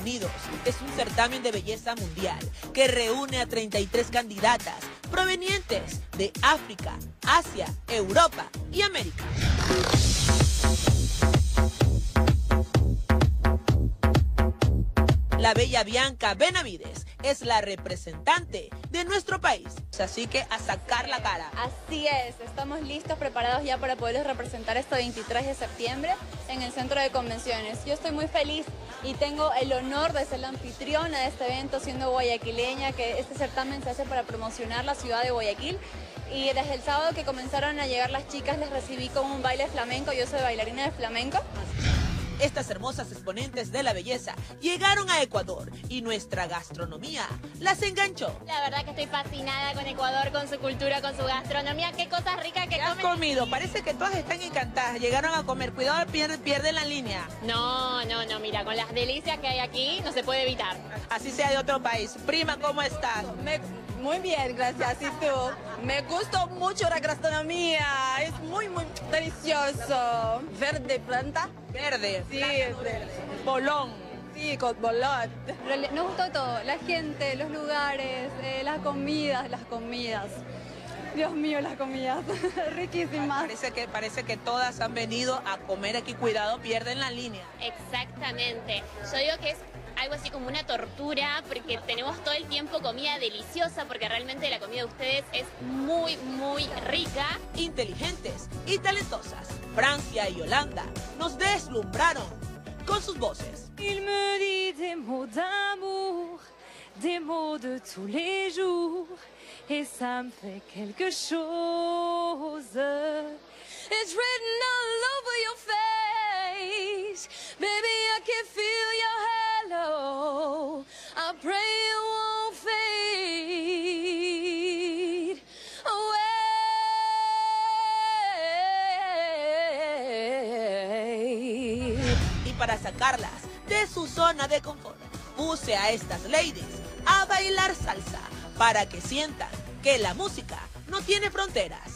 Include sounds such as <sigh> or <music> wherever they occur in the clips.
Unidos es un certamen de belleza mundial que reúne a 33 candidatas provenientes de África, Asia, Europa y América. La bella Bianca Benavides es la representante de nuestro país. Así que a sacar la cara. Así es, estamos listos, preparados ya para poderles representar este 23 de septiembre en el centro de convenciones. Yo estoy muy feliz y tengo el honor de ser la anfitriona de este evento siendo guayaquileña, que este certamen se hace para promocionar la ciudad de Guayaquil. Y desde el sábado que comenzaron a llegar las chicas les recibí con un baile flamenco, yo soy bailarina de flamenco. Estas hermosas exponentes de la belleza llegaron a Ecuador y nuestra gastronomía las enganchó. La verdad que estoy fascinada con Ecuador, con su cultura, con su gastronomía. Qué cosas ricas que ¿Qué has comido? Parece que todas están encantadas. Llegaron a comer. Cuidado, pierden, la línea. No, no, no. Mira, con las delicias que hay aquí no se puede evitar. Así sea de otro país. Prima, ¿cómo estás? Muy bien, gracias. ¿Y tú? Me gustó mucho la gastronomía. Es muy, muy delicioso. Verde planta. Verde. Sí, es. Bolón. Sí, con bolón. Nos gustó todo, la gente, los lugares, eh, las comidas, las comidas. Dios mío, las comidas, <laughs> riquísimas. Parece que, parece que todas han venido a comer aquí, cuidado, pierden la línea. Exactamente. Yo digo que es algo así como una tortura porque tenemos todo el tiempo comida deliciosa porque realmente la comida de ustedes es muy, muy rica. Inteligentes y talentosas. Francia y Holanda nos deslumbraron con sus voces. Il me dit des mots d'amour, des mots de tous les jours, et ça me fait quelque chose. It's written all over your para sacarlas de su zona de confort, puse a estas ladies a bailar salsa para que sientan que la música no tiene fronteras.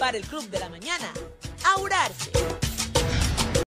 Para el Club de la Mañana, Aurarse.